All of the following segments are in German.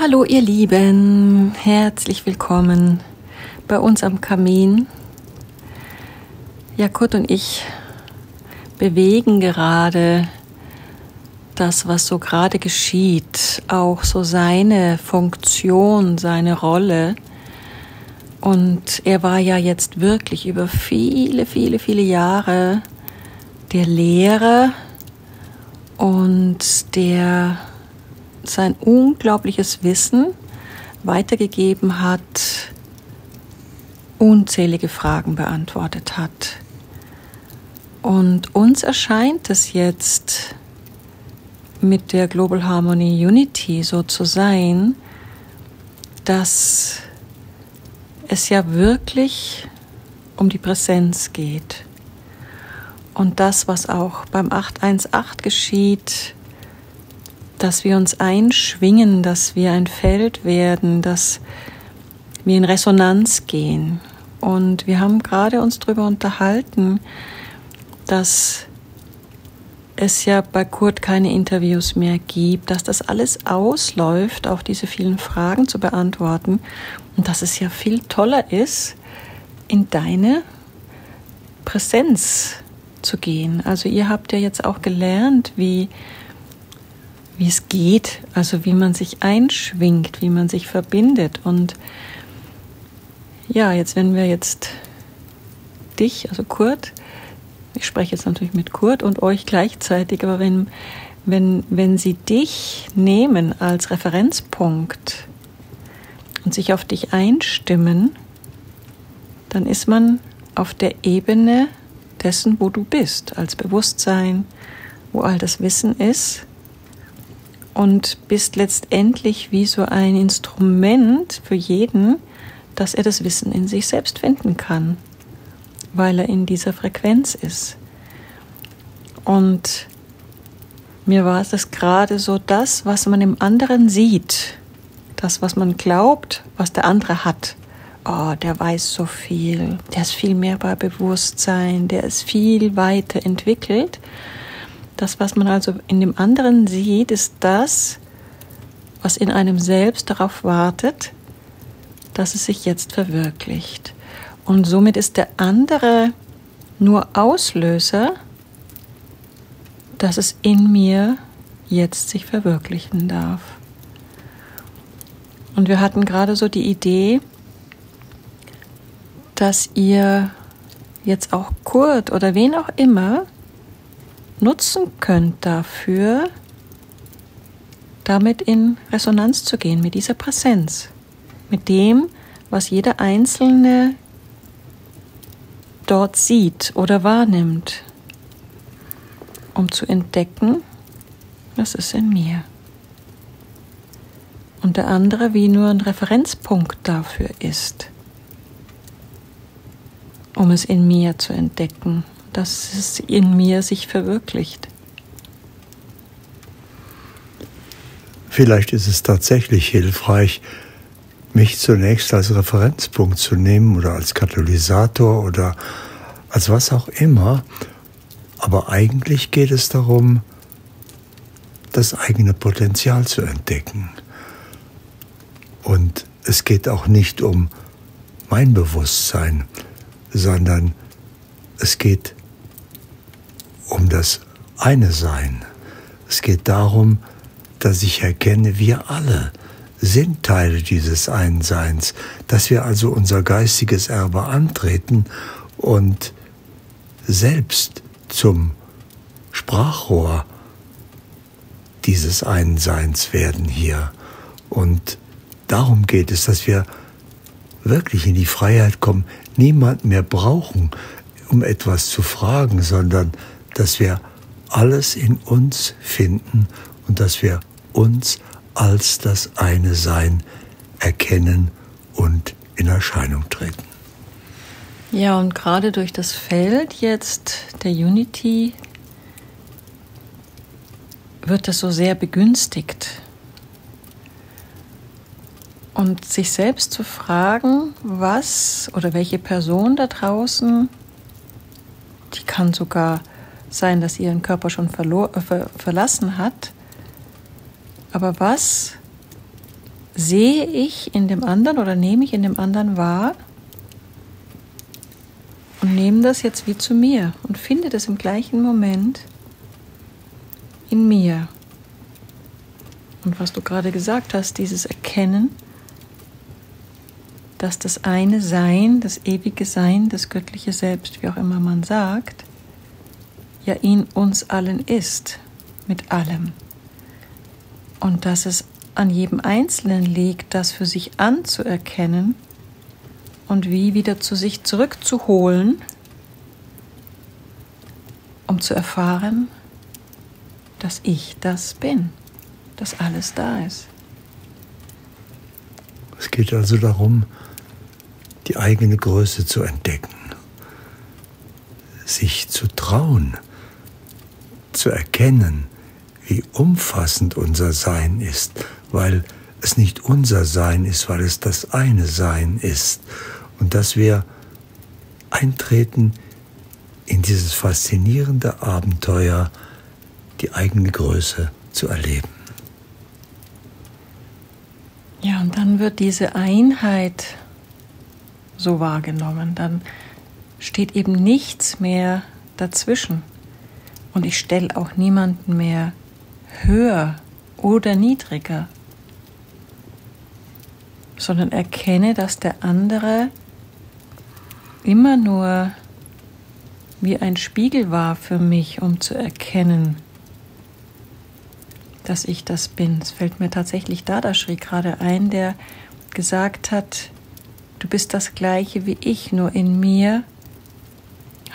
Hallo ihr Lieben, herzlich willkommen bei uns am Kamin. Ja, und ich bewegen gerade das, was so gerade geschieht, auch so seine Funktion, seine Rolle. Und er war ja jetzt wirklich über viele, viele, viele Jahre der Lehrer und der sein unglaubliches Wissen weitergegeben hat, unzählige Fragen beantwortet hat. Und uns erscheint es jetzt mit der Global Harmony Unity so zu sein, dass es ja wirklich um die Präsenz geht. Und das, was auch beim 818 geschieht, dass wir uns einschwingen, dass wir ein Feld werden, dass wir in Resonanz gehen. Und wir haben gerade uns darüber unterhalten, dass es ja bei Kurt keine Interviews mehr gibt, dass das alles ausläuft, auf diese vielen Fragen zu beantworten und dass es ja viel toller ist, in deine Präsenz zu gehen. Also ihr habt ja jetzt auch gelernt, wie wie es geht, also wie man sich einschwingt, wie man sich verbindet. Und ja, jetzt wenn wir jetzt dich, also Kurt, ich spreche jetzt natürlich mit Kurt und euch gleichzeitig, aber wenn, wenn, wenn sie dich nehmen als Referenzpunkt und sich auf dich einstimmen, dann ist man auf der Ebene dessen, wo du bist, als Bewusstsein, wo all das Wissen ist und bist letztendlich wie so ein Instrument für jeden, dass er das Wissen in sich selbst finden kann, weil er in dieser Frequenz ist. Und mir war es gerade so das, was man im anderen sieht, das, was man glaubt, was der andere hat. Oh, der weiß so viel, der ist viel mehr bei Bewusstsein, der ist viel weiter entwickelt das, was man also in dem anderen sieht, ist das, was in einem selbst darauf wartet, dass es sich jetzt verwirklicht. Und somit ist der andere nur Auslöser, dass es in mir jetzt sich verwirklichen darf. Und wir hatten gerade so die Idee, dass ihr jetzt auch Kurt oder wen auch immer nutzen könnt dafür, damit in Resonanz zu gehen, mit dieser Präsenz, mit dem, was jeder Einzelne dort sieht oder wahrnimmt, um zu entdecken, was ist in mir. Und der andere wie nur ein Referenzpunkt dafür ist, um es in mir zu entdecken dass es in mir sich verwirklicht. Vielleicht ist es tatsächlich hilfreich, mich zunächst als Referenzpunkt zu nehmen oder als Katalysator oder als was auch immer. Aber eigentlich geht es darum, das eigene Potenzial zu entdecken. Und es geht auch nicht um mein Bewusstsein, sondern es geht um das eine Sein. Es geht darum, dass ich erkenne, wir alle sind Teile dieses Einseins, dass wir also unser geistiges Erbe antreten und selbst zum Sprachrohr dieses Einseins werden hier. Und darum geht es, dass wir wirklich in die Freiheit kommen, niemand mehr brauchen, um etwas zu fragen, sondern dass wir alles in uns finden und dass wir uns als das eine Sein erkennen und in Erscheinung treten. Ja, und gerade durch das Feld jetzt der Unity wird das so sehr begünstigt. Und sich selbst zu fragen, was oder welche Person da draußen, die kann sogar sein, dass ihren Körper schon verlor, äh, ver, verlassen hat. Aber was sehe ich in dem anderen oder nehme ich in dem anderen wahr und nehme das jetzt wie zu mir und finde das im gleichen Moment in mir. Und was du gerade gesagt hast, dieses Erkennen, dass das eine Sein, das ewige Sein, das göttliche Selbst, wie auch immer man sagt, ja in uns allen ist, mit allem. Und dass es an jedem Einzelnen liegt, das für sich anzuerkennen und wie wieder zu sich zurückzuholen, um zu erfahren, dass ich das bin, dass alles da ist. Es geht also darum, die eigene Größe zu entdecken, sich zu trauen, zu erkennen, wie umfassend unser Sein ist, weil es nicht unser Sein ist, weil es das eine Sein ist und dass wir eintreten in dieses faszinierende Abenteuer, die eigene Größe zu erleben. Ja, und dann wird diese Einheit so wahrgenommen, dann steht eben nichts mehr dazwischen. Und ich stelle auch niemanden mehr höher oder niedriger, sondern erkenne, dass der andere immer nur wie ein Spiegel war für mich, um zu erkennen, dass ich das bin. Es fällt mir tatsächlich Dada Shri gerade ein, der gesagt hat, du bist das gleiche wie ich, nur in mir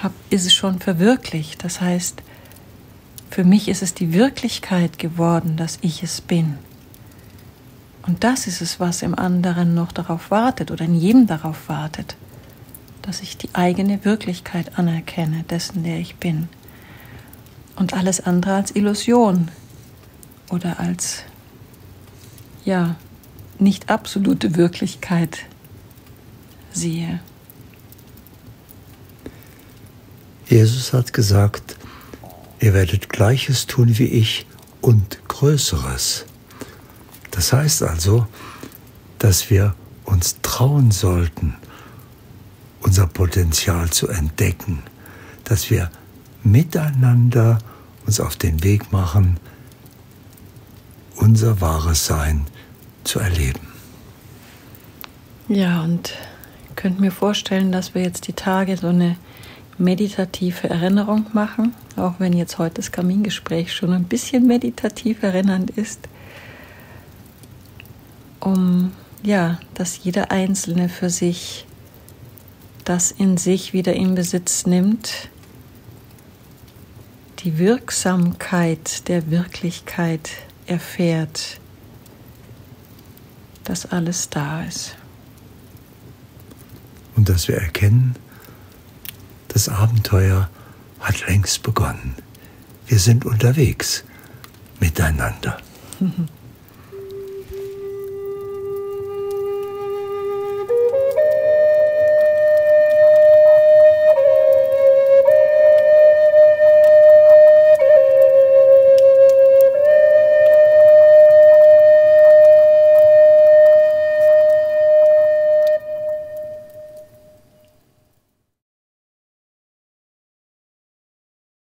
hab, ist es schon verwirklicht. Das heißt, für mich ist es die Wirklichkeit geworden, dass ich es bin. Und das ist es, was im anderen noch darauf wartet oder in jedem darauf wartet, dass ich die eigene Wirklichkeit anerkenne, dessen, der ich bin. Und alles andere als Illusion oder als, ja, nicht absolute Wirklichkeit sehe. Jesus hat gesagt, ihr werdet Gleiches tun wie ich und Größeres. Das heißt also, dass wir uns trauen sollten, unser Potenzial zu entdecken, dass wir miteinander uns auf den Weg machen, unser wahres Sein zu erleben. Ja, und ich könnte mir vorstellen, dass wir jetzt die Tage so eine meditative Erinnerung machen, auch wenn jetzt heute das Kamingespräch schon ein bisschen meditativ erinnernd ist, um ja, dass jeder Einzelne für sich das in sich wieder in Besitz nimmt, die Wirksamkeit der Wirklichkeit erfährt, dass alles da ist. Und dass wir erkennen, das Abenteuer hat längst begonnen. Wir sind unterwegs miteinander.